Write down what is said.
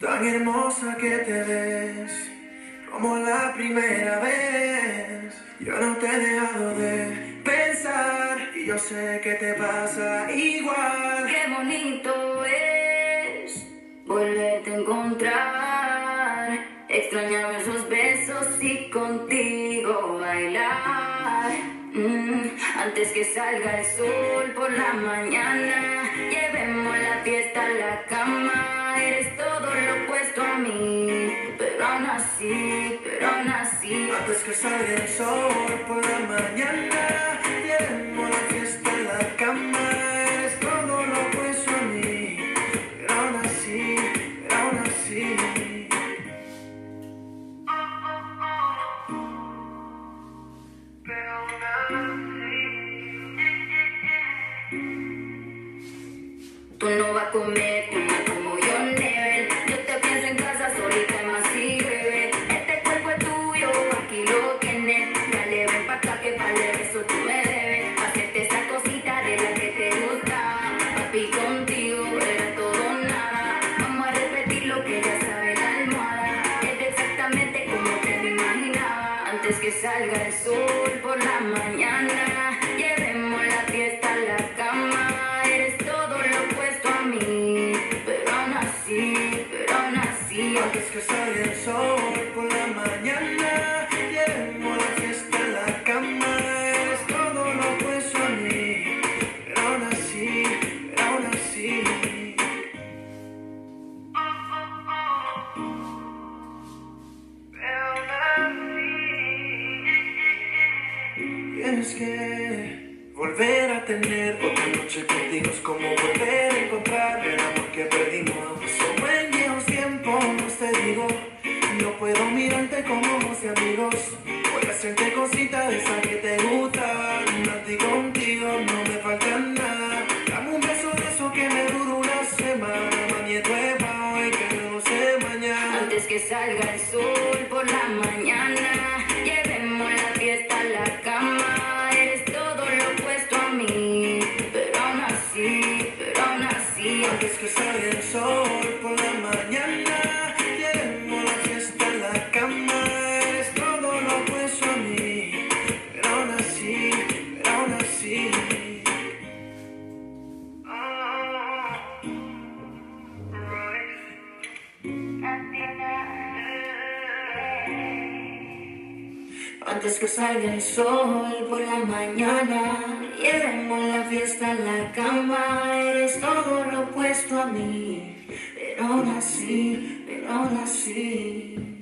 Tan hermosa que te ves, como la primera vez. Yo no te he dejado de pensar y yo sé que te pasa igual. Qué bonito es volverte a encontrar. Extrañaba esos besos y contigo bailar. Mm, antes que salga el sol por la mañana, llevemos la fiesta a la cama. Eres todo lo opuesto a mí, pero aún así, pero aún así. Antes que salga el sol por la mañana, Tú no vas a comer como como yo, Never. Yo te pienso en casa solita más y bebé. Este cuerpo es tuyo, aquí lo tienes. Dale, ven pa' acá que para eso tú me debes. Hacerte esa cosita de la que te gusta. Papi, contigo era todo nada. Vamos a repetir lo que ya sabe la almohada. Es exactamente como te lo imaginaba. Antes que salga el sol por la mañana, Tienes que volver a tener otra noche contigo. Es como volver a encontrar el amor que perdimos. Como en viejos tiempos te digo, no puedo mirarte como de amigos. Voy a hacerte cositas de esas que te gustan. A ti contigo no me falta nada. Dame un beso de eso que me dura una semana. Mañana hoy que no sé mañana. Antes que salga el sol Antes que salga el sol por la mañana, llevemos la fiesta a la cama. Eres todo lo opuesto a mí, pero aún así, pero aún así.